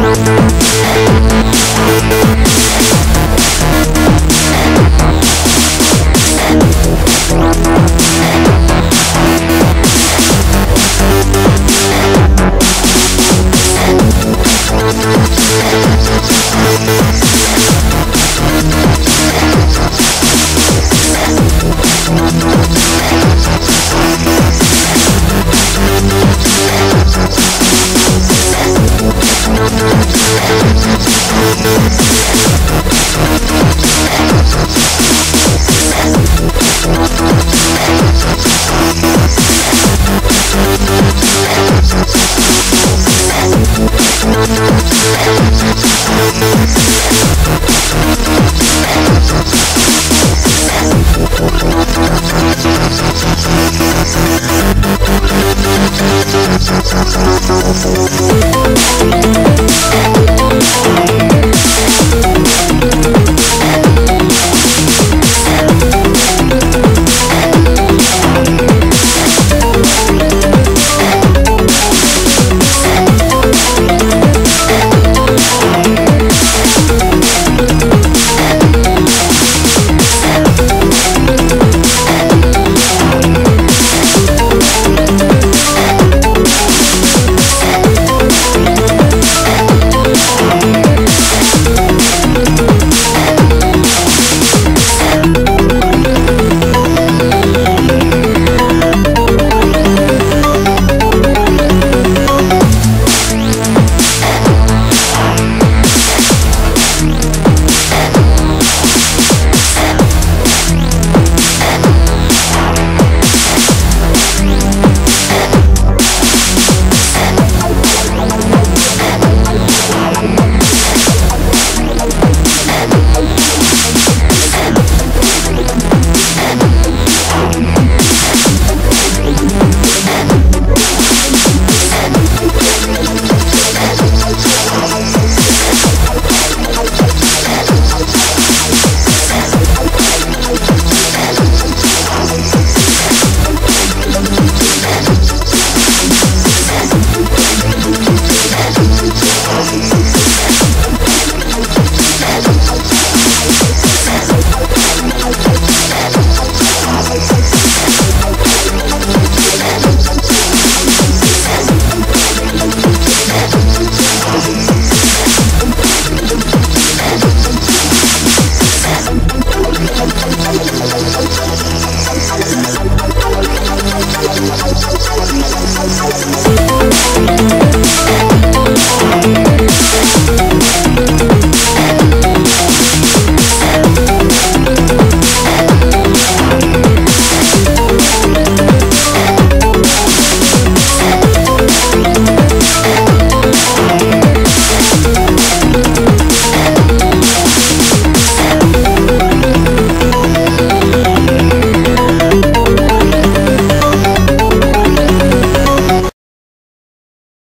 Thank Thank you. Bye.